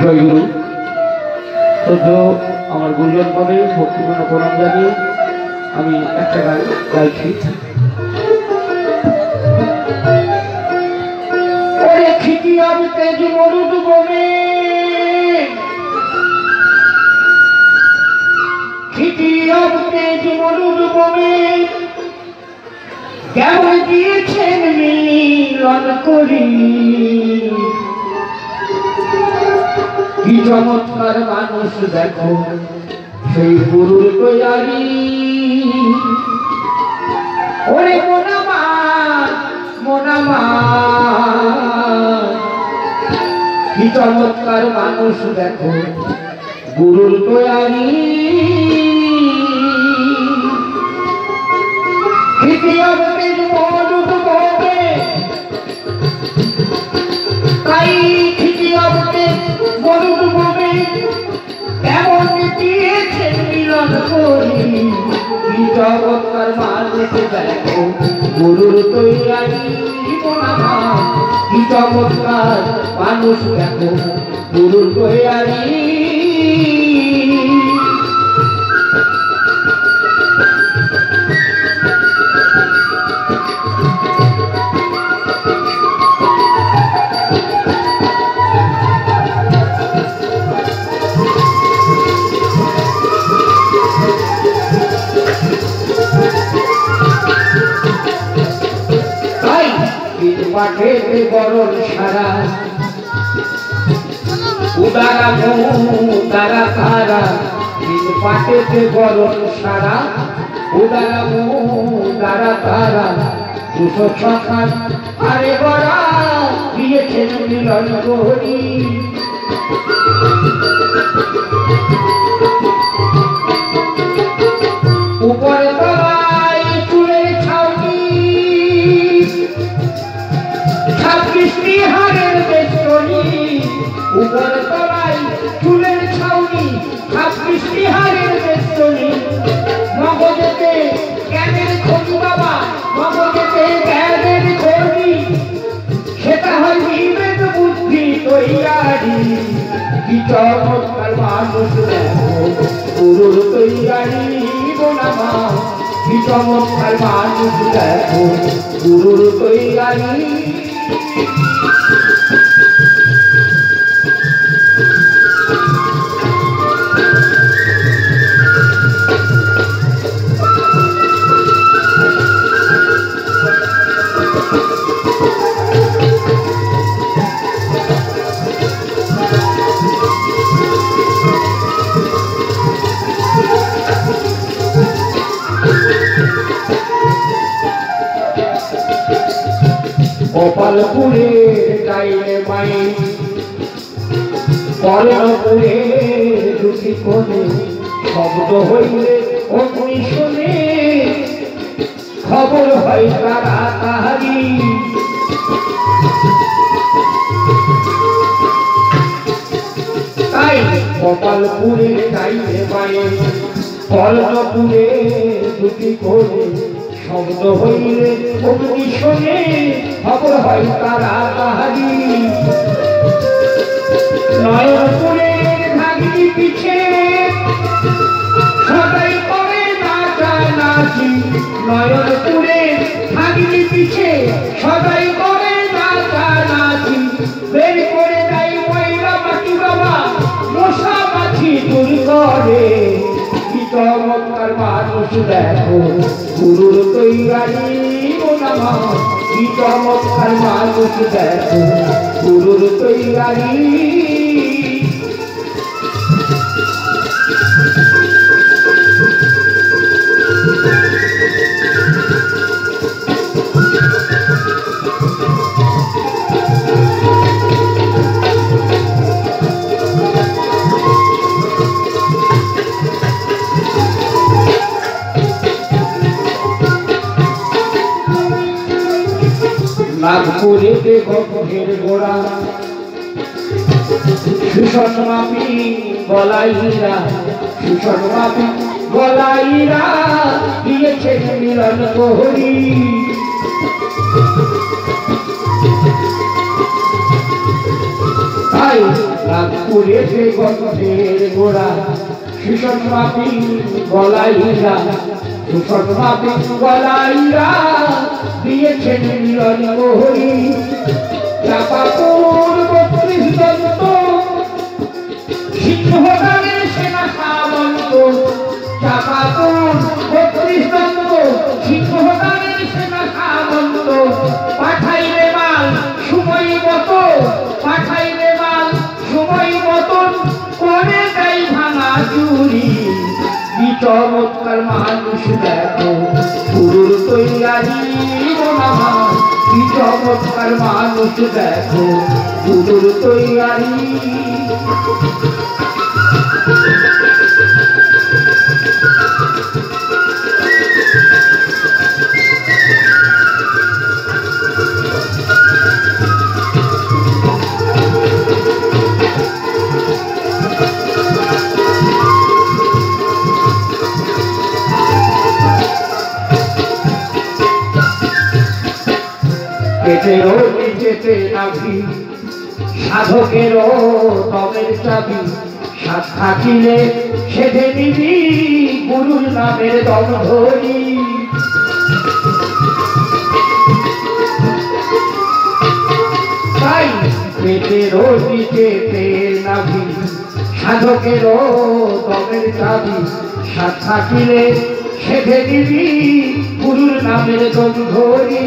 জয়গুরু। সদ্য আমার গুরুজন পদে ভক্তিপূর্ণ প্রণাম জানিয়ে আমি একটা গান গাইছি। কেমন দিয়েছেন মিলন করি। চমৎকার মানুষ দেখো, সেই গুরুর তৈরি ওরে মোনামা মোনামা কি চমৎকার মানুষ দেখো গুরুর তৈরি কি জগৎকার মানুষ দেখো গুরুর তৈরি মনামা কি চমৎকার মানুষ দেখো গুরুর তৈরি পাঠেতে বরণ সারা। উদারা উদারা তারা তিন পাঠেতে বরণ সারা। উদারা উদারা তারা, দুশো ছখান আরে বড়া দিয়েছেন মিলন করি তলায় চুলের ছাউনি ছাব্বিশটি হারের বেষ্টনী। মগজেতে জ্ঞানের খনি বাবা মগজেতে জ্ঞানের খনি। সেটা হয় বিবেক বুদ্ধি তৈয়ারি। কি চমৎকার মানুষ দেখো তৈয়ারি বোনামা কি চমৎকার মানুষ দেখো গুরুর তৈয়ারি কপালপুরে গাইলে মাই কলমপুরে দুটি কোণে শব্দ হইলে অগ্নি শুনে। খবর হয় তারা তাহারি তাই কপালপুরে গাইলে মাই কলমপুরে দুটি কোণে শব্দ হইলে অগ্নি শোনে খবর হয় তারা তাহারি। নয়নপুরের ভাগি পিছে সদাই করে নাচা নাচি। নয়নপুরের ভাগি পিছে সদাই করে নাচা নাচি। বের করে দেয় ময়রা বাবা, মশা মাছি দূর করে। কি চমৎকার দেখো। গুরুর তৈরি নামা কি চমৎকার মানুষ দেখো গুরুর তৈরি নাগপুরেতে গভীর গোড়া। সুষণ মাপি গলাইরা সুষণ মাপি গলাইরা দিয়েছে মিলন কোহরি তাই পুরে সে গন্ধের গোড়া ভীষণ মাপি গলাইরা ভীষণ পুরুর তৈয়ারি বোনামা কি চমৎকার মানুষ দেখো পুরুর তৈয়ারি। পেটেরও নিচেতে নাভি সাধকেরও তমের চাবি। সাত থাকিলে সেধে নিবি গুরুর নামের দম তাই পেটেরও নিচেতে নাভি। সাধকেরও তমের চাবি। সাত থাকিলে সেধে নিবি গুরুর নামের দম ধরি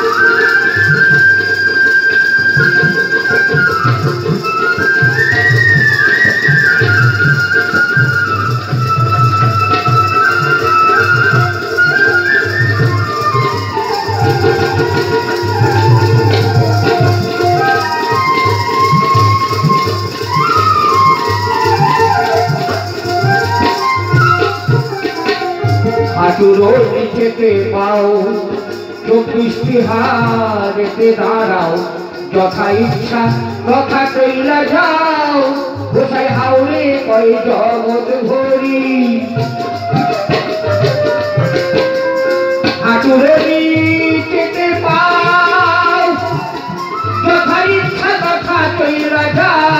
নিচেতে পাও চব্বিশটি হারেতে দাঁড়াও। যথা ইচ্ছা, তথা চইলা যাও। গোসাই হাওড়ে কই জগৎ ভরি। হাঁটুরে যথা ইচ্ছা, তথা চইলা যাও।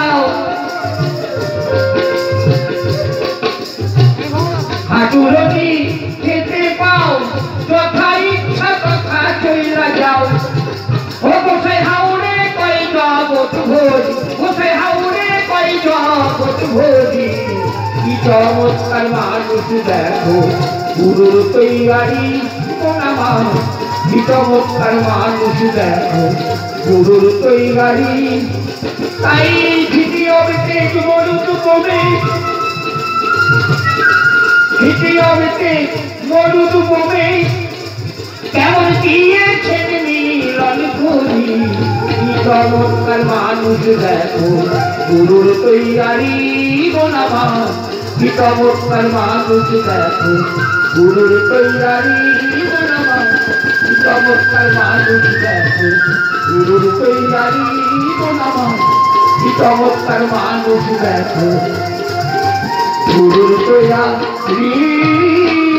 চমৎকার মানুষ দেখো। গুরুর তৈয়ারি কোনামা কি চমৎকার মানুষ দেখো। গুরুর তৈয়ারি, তাই ভিডিও মরুত কমে। দ্বিতীয়তে মরুদ বমে কেমন দিয়েছেন মিলন করি চমৎকার মানুষ দেখো। গুরুর তৈয়ারি বোনামা কি চমৎকার মানুষ দেখো। গুরুর তৈরারি কি চমৎকার মানুষ দেখো। গুরুর তৈরারি কি চমৎকার মানুষ দেখো। গুরুর তৈরারি